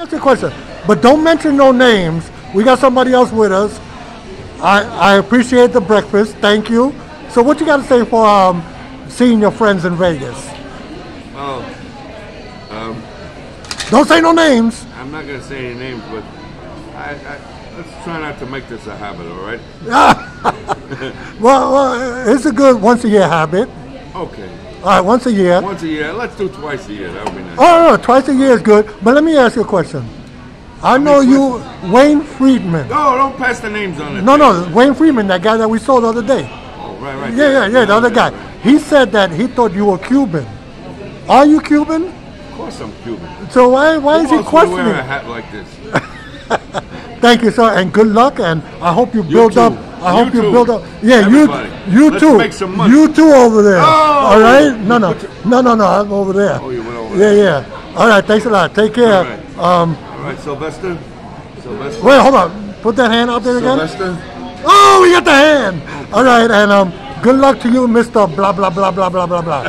Ask you a question, but don't mention no names. We got somebody else with us. I, I appreciate the breakfast. Thank you. So what you got to say for um, seeing your friends in Vegas? Well, um, Don't say no names. I'm not gonna say any names, but I, I let's try not to make this a habit. All right? Well, well, it's a good once a year habit. Okay. All right, once a year. Once a year. Let's do twice a year. That would be nice. Oh, no, twice a year is good. But let me ask you a question. I know you, Wayne Friedman. No, don't pass the names on it. No, no, Wayne Friedman, that guy that we saw the other day. Oh, right, right. Yeah, yeah, yeah, the other guy. He said that he thought you were Cuban. Are you Cuban? Of course, I'm Cuban. So why why Who is he else would wear a questioning? hat like this? Thank you, sir, and good luck. And I hope you You build too. up. I hope you too. build up. Yeah, Everybody. you, you Let's too. make some money. You too over there. Oh! All right? No, You no, no, no, no. I'm over there. Oh, you went over Yeah, there. yeah. All right. Thanks a lot. Take care. All right. Um, All right, Sylvester. Sylvester. wait, hold on. Put that hand out there again. Sylvester. Oh, we got the hand. All right, and um, good luck to you, Mister. Blah blah blah blah blah blah blah.